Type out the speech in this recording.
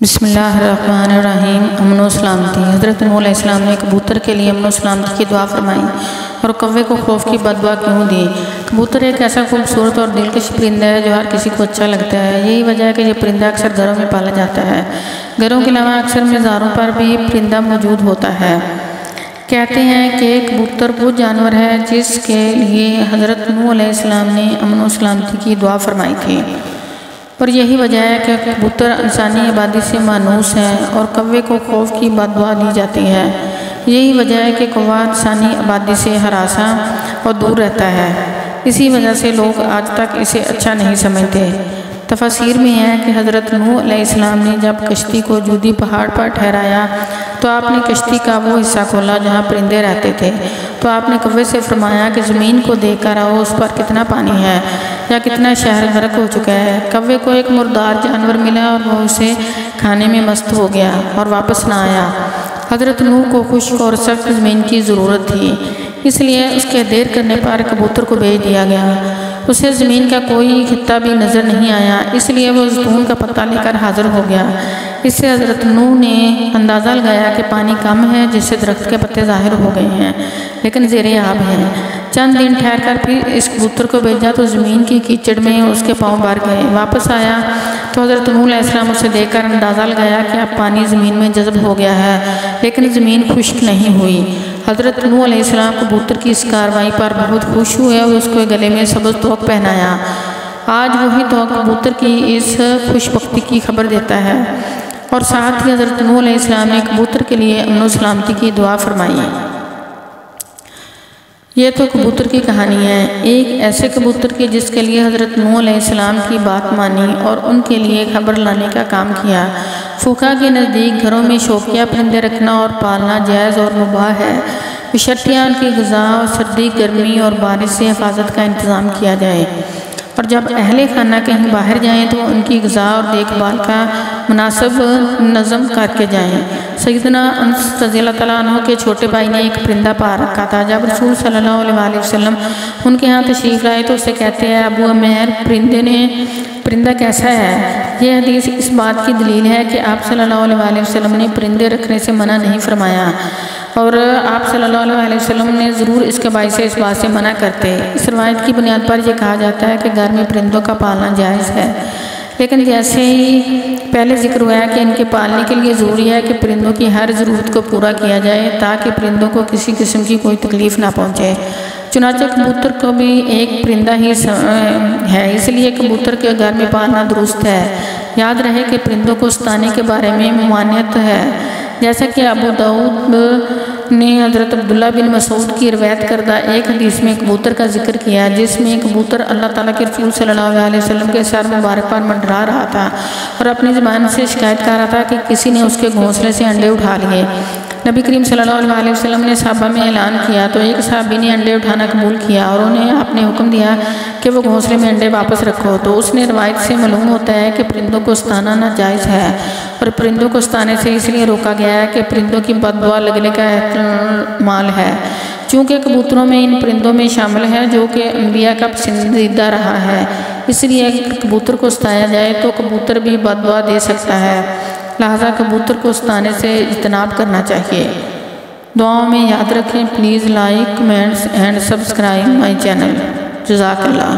बिसमीम अमन सलामती हज़रत इस्लाम ने कबूतर के लिए अमन सलामती की दुआ फरमाई और कव्वे को खौफ की बदबा क्यों दी? कबूतर एक ऐसा खूबसूरत और दिलकश परिंदा है जो हर किसी को अच्छा लगता है। यही वजह है कि यह परिंदा अक्सर घरों में पाला जाता है। घरों के अलावा अक्सर मज़ारों पर भी परिंदा मौजूद होता है। कहते हैं कि कबूतर वो जानवर है जिसके लिए हज़रत नू इस्लाम ने अमन सलामती की दुआ फरमाई थी। और यही वजह है कि कबूतर इंसानी आबादी से मानूस हैं और कौवे को खौफ की बदवा दी जाती है। यही वजह है कि कौवा इंसानी आबादी से हरासा और दूर रहता है। इसी वजह से लोग आज तक इसे अच्छा नहीं समझते। तफसीर में है कि हज़रत नूह इस्लाम ने जब कश्ती को जूदी पहाड़ पर ठहराया तो आपने कश्ती का वो हिस्सा खोला जहाँ परिंदे रहते थे। तो आपने कव्वे से फरमाया कि ज़मीन को देख कर आओ, उस पर कितना पानी है? या कितना शहर गर्क हो चुका है? कव्वे को एक मुर्दार जानवर मिला और वह उसे खाने में मस्त हो गया और वापस ना आया। हज़रत नूह को खुश्क और सख्त ज़मीन की ज़रूरत थी, इसलिए उसके देर करने पर कबूतर को भेज दिया गया। उसे ज़मीन का कोई खत्ता भी नज़र नहीं आया, इसलिए वह जतून का पत्ता लेकर हाज़िर हो गया। इससे हज़रत नू ने अंदाज़ा लगाया कि पानी कम है, जिससे दरख्त के पत्ते ज़ाहिर हो गए हैं, लेकिन जेर आब है। चंद दिन ठहर कर फिर इस कबूतर को भेजा तो ज़मीन की कीचड़ में उसके पाँव भर गए। वापस आया तो हज़रत नूसम उसे देखकर अंदाज़ा लगाया कि अब पानी ज़मीन में जज्ब हो गया है, लेकिन ज़मीन खुश्क नहीं हुई। हज़रत नूसम कबूतर की इस कार्रवाई पर बहुत खुश हुए और उसको गले में सबज तोक पहनाया। आज वही तो कबूतर की इस खुशबख्ती की खबर देता है और साथ ही हज़रत नूसम ने कबूतर के लिए अमन सलामती की दुआ फरमाई। ये तो कबूतर की कहानी है। एक ऐसे कबूतर की जिसके लिए हज़रत नूसम की बात मानी और उनके लिए खबर लाने का काम किया। फूका के नज़दीक घरों में शौकिया परिंदे रखना और पालना जायज़ और मुबाह है। बशर्तियाँ उनकी गज़ा और सर्दी, गर्मी और बारिश से हिफाजत का इंतज़ाम किया जाए। और जब अहले खाना कहीं बाहर जाएँ तो उनकी गज़ा और देखभाल का मुनासब नज़म करके जाएँ। सैदना रज़ी तु के छोटे भाई ने एक परिंदा पा रखा था। जब रसूल अलैहि वसल्लम उनके यहाँ तशरीफ़ लाए तो उसे कहते हैं, अबू अमेर, परिंदे ने परिंदा कैसा है? यह हदीस इस बात की दलील है कि आप सल्लल्लाहु अलैहि वसल्लम ने परिंदे रखने से मना नहीं फरमाया। और आप सल्लल्लाहु अलैहि वसल्लम ने ज़रूर इसके बाई से इस बात से मना करते इस रवायत की बुनियाद पर यह कहा जाता है कि घर में परिंदों का पालना जायज़ है। लेकिन जैसे ही पहले ज़िक्र हुआ है कि इनके पालने के लिए ज़रूरी है कि परिंदों की हर ज़रूरत को पूरा किया जाए, ताकि परिंदों को किसी किस्म की कोई तकलीफ़ ना पहुँचे। चुनाचा कबूतर को भी एक परिंदा ही है, इसलिए कबूतर के घर में पालना दुरुस्त है। याद रहे कि परिंदों को सताने के बारे में ममानियत है। जैसा कि अबू दाऊद ने हज़रत अब्दुल्ला बिन मसूद की रवायत करदा एक हदीस में कबूतर का ज़िक्र किया, जिसमें कबूतर अल्लाह ताला के रसूल सल्लल्लाहु अलैहि वसल्लम के सर मुबारक पर मंडरा रहा था और अपनी ज़बान से शिकायत कर रहा था कि किसी ने उसके घोंसले से अंडे उठा लिए। नबी करीम सल्लल्लाहु वसल्लम ने साहबा में ऐलान किया तो एक साहबी ने अंडे उठाना कबूल किया और उन्हें आपने हुक्म दिया कि वो घोंसले में अंडे वापस रखो। तो उसने रवायत से मालूम होता है कि परिंदों को सताना नाजायज़ है और परिंदों को सताने से इसलिए रोका गया है कि परिंदों की बदवा लगने का माल है। चूँकि कबूतरों में इन परिंदों में शामिल है जो कि अम्बिया का पसंदीदा रहा है, इसलिए कबूतर को सताया जाए तो कबूतर भी बदवा दे सकता है। लिहाजा कबूतर को सताने से इजतनाब करना चाहिए। दुआओं में याद रखें please like comments and subscribe my channel जजाकल्ला